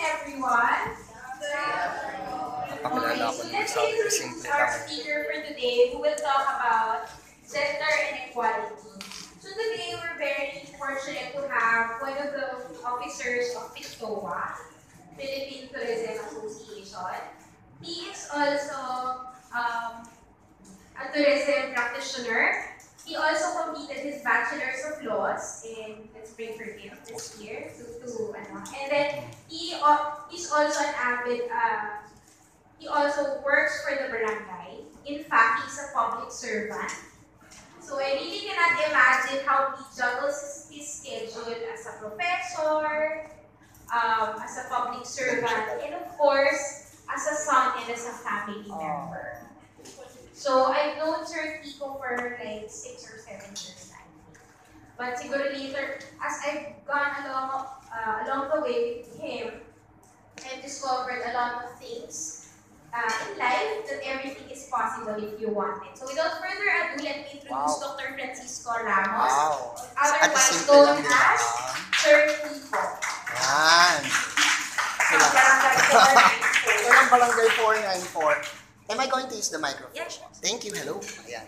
everyone. Napakilala ko so ng let's isa. introduce Simple our speaker for today who will talk about gender inequality. So today we're very fortunate to have one of the officers of PISTOA, Philippine Tourism Association. He is also um, a tourism practitioner. He also completed his Bachelor's of Laws in Springfield this year. To, to, ano. And then he he's also an avid, uh, he also works for the barangay. In fact, he's a public servant. So I really cannot imagine how he juggles his, his schedule as a professor, um, as a public servant, and of course, as a son and as a family member. So I've known Sir for like six or seven years. But siguro later, as I've gone along uh, along the way with him, I've discovered a lot of things uh, in life that everything is possible if you want it. So without further ado, let me introduce Wow. Dr. Francisco Ramos, Wow. Otherwise known as. Sir Kiko. Yan. Barangay 494. Ito lang Barangay 494. Am I going to use the microphone? Yes. Thank you. Hello. Ayan.